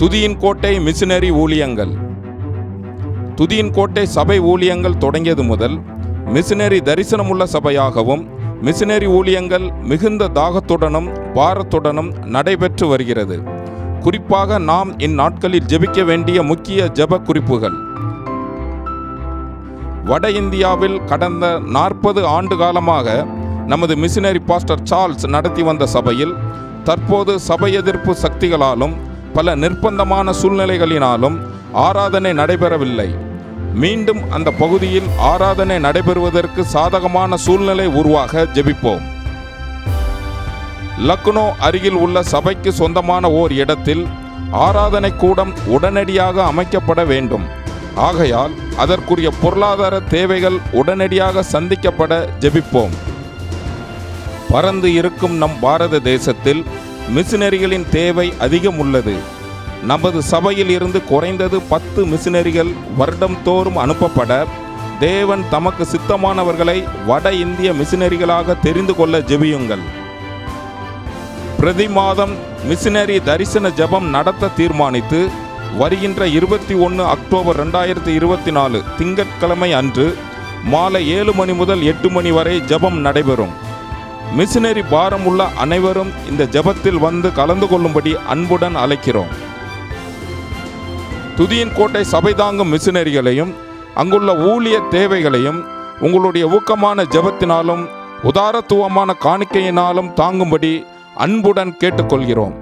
துதியின் கோட்டை மிஷினரி ஊழியங்கள். துதியின் கோட்டை சபை ஊழியங்கள் தொடங்கியது முதல் மிஷினரி தரிசனமுள்ள சபையாகவும் மிஷினரி ஊழியங்கள் மிகுந்த தாகத்துடனும் பாரத்துடனும் நடைபெற்று வருகிறது. குறிப்பாக நாம் இந்நாட்களில் ஜெபிக்க வேண்டிய முக்கிய ஜெப குறிப்புகள். வட இந்தியாவில் கடந்த நாற்பது ஆண்டு காலமாக நமது மிஷினரி பாஸ்டர் சார்ல்ஸ் நடத்தி வந்த சபையில் தற்போது சபை எதிர்ப்பு சக்திகளாலும் பல நிர்பந்தமான சூழ்நிலைகளினாலும் ஆராதனை நடைபெறவில்லை. மீண்டும் அந்த பகுதியில் ஆராதனை நடைபெறுவதற்கு சாதகமான சூழ்நிலை உருவாக ஜெபிப்போம். லக்னோ அருகில் உள்ள சபைக்கு சொந்தமான ஓர் இடத்தில் ஆராதனை கூடம் உடனடியாக அமைக்கப்பட வேண்டும். ஆகையால் அதற்குரிய பொருளாதார தேவைகள் உடனடியாக சந்திக்கப்பட ஜெபிப்போம். பறந்து இருக்கும் நம் பாரத தேசத்தில் மிஷினரிகளின் தேவை அதிகம் உள்ளது நமது சபையில் இருந்து குறைந்தது பத்து மிஷினரிகள் வருடம் தோறும் அனுப்பப்பட தேவன் தமக்கு சித்தமானவர்களை வட இந்திய மிஷினரிகளாக தெரிந்து கொள்ள ஜெபியுங்கள். பிரதி மாதம் மிஷினரி தரிசன ஜெபம் நடத்த தீர்மானித்து வருகின்ற இருபத்தி ஒன்று அக்டோபர் ரெண்டாயிரத்தி இருபத்தி நாலு திங்கட்கிழமை அன்று மாலை ஏழு மணி முதல் எட்டு மணி வரை ஜெபம் நடைபெறும். மிஷினரி பாரம் உள்ள அனைவரும் இந்த ஜெபத்தில் வந்து கலந்து கொள்ளும்படி அன்புடன் அழைக்கிறோம். துதியின் கோட்டை சபை தாங்கும் மிஷினரிகளையும் அங்குள்ள ஊழிய தேவைகளையும் உங்களுடைய ஊக்கமான ஜெபத்தினாலும் உதாரத்துவமான காணிக்கையினாலும் தாங்கும்படி அன்புடன் கேட்டுக்கொள்கிறோம்.